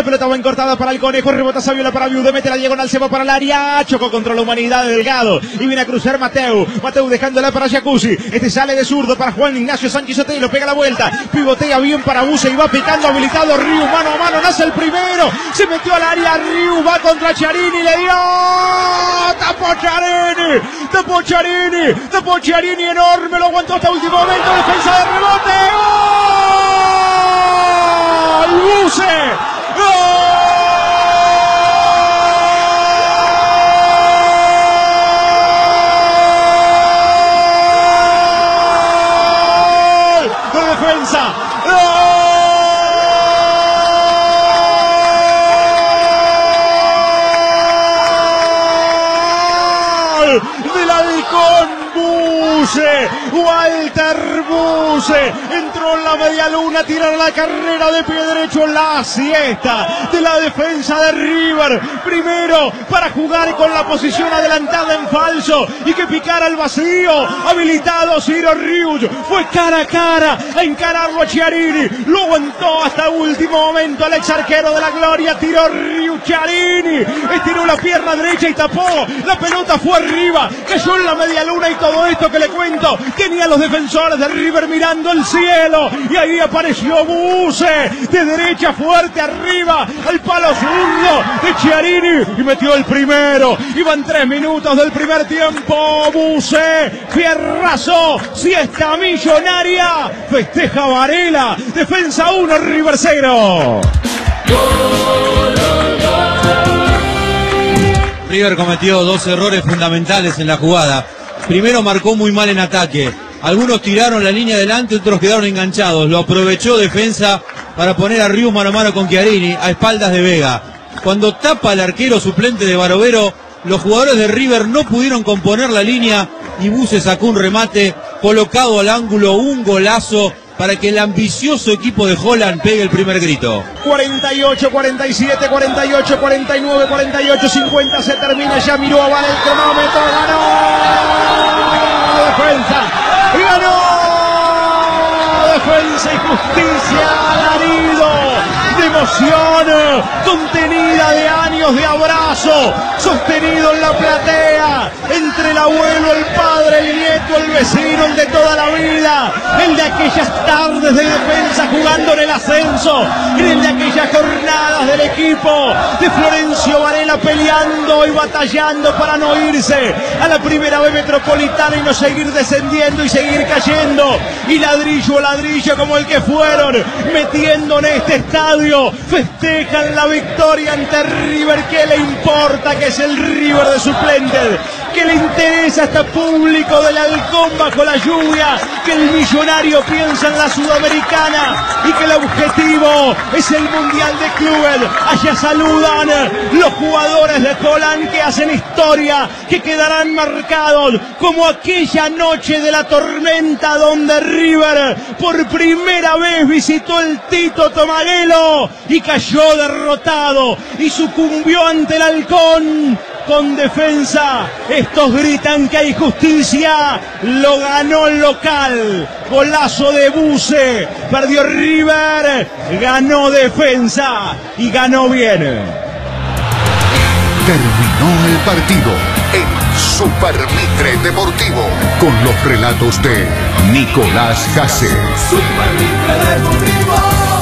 La pelota va encortada para el conejo. Rebota Saviola para Viude. Mete la diagonal. Se va para el área. Chocó contra la humanidad de Delgado. Y viene a cruzar Mateu. Mateu dejándola para Jacuzzi. Este sale de zurdo para Juan Ignacio Sánchez Otelo. Pega la vuelta. Pivotea bien para Buse y va picando habilitado Riu. Mano a mano. Nace el primero. Se metió al área. Riu va contra Charini. Le dio. Tapó Charini. Tapó Charini. Tapó Charini enorme. Lo aguantó hasta último momento. Defensa de rebote. ¡Gol! Buse. ¡Gol! De defensa. ¡Gol! Del halcón Walter Buse, entró en la media luna, tira la carrera de pie derecho, la siesta de la defensa de River, primero para jugar con la posición adelantada en falso y que picara el vacío, habilitado Ciro Riuch, fue cara a cara a encararlo a Chiarini, lo aguantó hasta último momento el ex arquero de la gloria, tiró Riuch Chiarini, estiró la pierna derecha y tapó, la pelota fue arriba, cayó en la media luna y todo esto que le cuento tenía los defensores de River mirando el cielo y ahí apareció Buse de derecha fuerte arriba al palo zurdo de Chiarini y metió el primero iban tres minutos del primer tiempo Buse fierrazo siesta millonaria festeja Varela defensa 1 River 0 River cometió dos errores fundamentales en la jugada. Primero marcó muy mal en ataque. Algunos tiraron la línea adelante, otros quedaron enganchados. Lo aprovechó defensa para poner a Ríos mano a mano con Chiarini a espaldas de Vega. Cuando tapa el arquero suplente de Barovero, los jugadores de River no pudieron componer la línea y Buse sacó un remate colocado al ángulo, un golazo para que el ambicioso equipo de Holland pegue el primer grito. 48, 47, 48, 49, 48, 50 se termina, ya miró, vale el cronómetro, ganó defensa, y ganó defensa y justicia, alarido de emoción, contenida de años de abrazo, sostenido en la platea, entre el abuelo, el padre, el nieto, el vecino, el de toda la vida, el de aquellas tardes de defensa jugando en el ascenso, jornadas del equipo de Florencio Varela peleando y batallando para no irse a la primera B metropolitana y no seguir descendiendo y seguir cayendo, y ladrillo a ladrillo como el que fueron metiendo en este estadio, festejan la victoria ante River, ¿qué le importa que es el River de suplentes? ¿Qué le interesa a este público del halcón bajo la lluvia? Que el millonario piensa en la sudamericana y que el objetivo es el mundial de clubes. Allá saludan los jugadores de Holland que hacen historia, que quedarán marcados como aquella noche de la tormenta donde River por primera vez visitó el Tito Tomaguelo y cayó derrotado y sucumbió ante el halcón con defensa. Estos gritan que hay justicia. Lo ganó el local. Golazo de Buse. Perdió River. Ganó defensa. Y ganó bien. Terminó el partido en Super Mitre Deportivo con los relatos de Nicolás Mitre Deportivo.